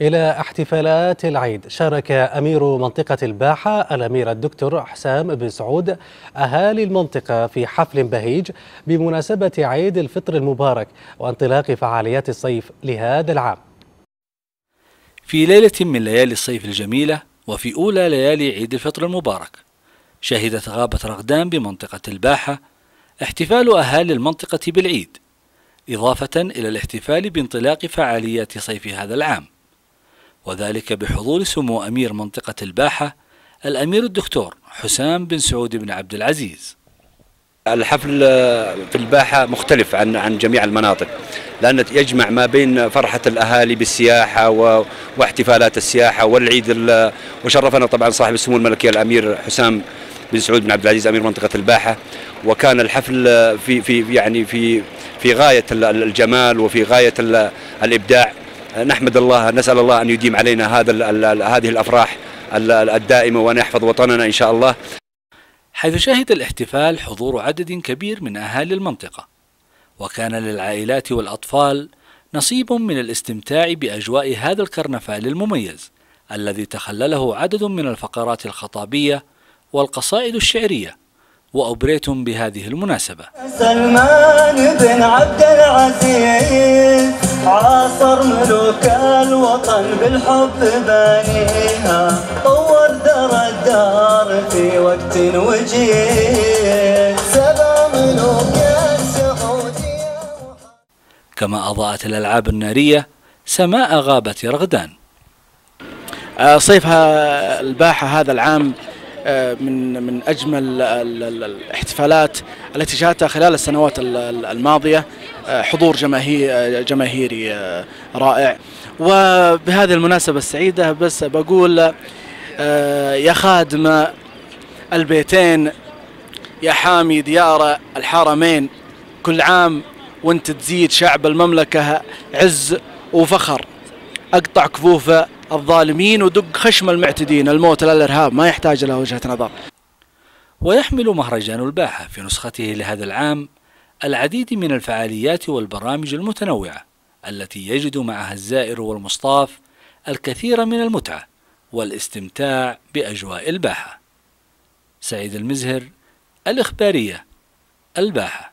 إلى احتفالات العيد. شارك أمير منطقة الباحة الأمير الدكتور حسام بن سعود أهالي المنطقة في حفل بهيج بمناسبة عيد الفطر المبارك وانطلاق فعاليات الصيف لهذا العام. في ليلة من ليالي الصيف الجميلة وفي أولى ليالي عيد الفطر المبارك شهدت غابة رغدان بمنطقة الباحة احتفال أهالي المنطقة بالعيد إضافة إلى الاحتفال بانطلاق فعاليات صيف هذا العام. وذلك بحضور سمو أمير منطقة الباحة الأمير الدكتور حسام بن سعود بن عبد العزيز. الحفل في الباحة مختلف عن عن جميع المناطق لأن يجمع ما بين فرحة الأهالي بالسياحة واحتفالات السياحة والعيد وشرفنا طبعا صاحب السمو الملكي الأمير حسام بن سعود بن عبد العزيز أمير منطقة الباحة. وكان الحفل في في يعني في في غاية الجمال وفي غاية الإبداع. نحمد الله نسأل الله أن يديم علينا هذا هذه الأفراح الدائمة وأن يحفظ وطننا إن شاء الله. حيث شهد الاحتفال حضور عدد كبير من أهالي المنطقة وكان للعائلات والأطفال نصيب من الاستمتاع بأجواء هذا الكرنفال المميز الذي تخلله عدد من الفقرات الخطابية والقصائد الشعرية وأبريت بهذه المناسبة. سلمان بن عبد الوطن بالحب بانيها طور ذر الدار في وقت وجيه سبع ملوك كما أضاءت الألعاب النارية سماء غابة رغدان. صيف الباحة هذا العام من من أجمل الاحتفالات التي شاهدتها خلال السنوات الماضية حضور جماهير جماهيري رائع. وبهذه المناسبة السعيدة بس بقول يا خادم البيتين يا حامي ديار الحرمين كل عام وانت تزيد شعب المملكة عز وفخر. أقطع كفوفة الظالمين ودق خشم المعتدين. الموت للإرهاب ما يحتاج إلى وجهة نظر. ويحمل مهرجان الباحة في نسخته لهذا العام العديد من الفعاليات والبرامج المتنوعة التي يجد معها الزائر والمصطاف الكثير من المتعة والاستمتاع بأجواء الباحة. سعيد المزهر الإخبارية الباحة.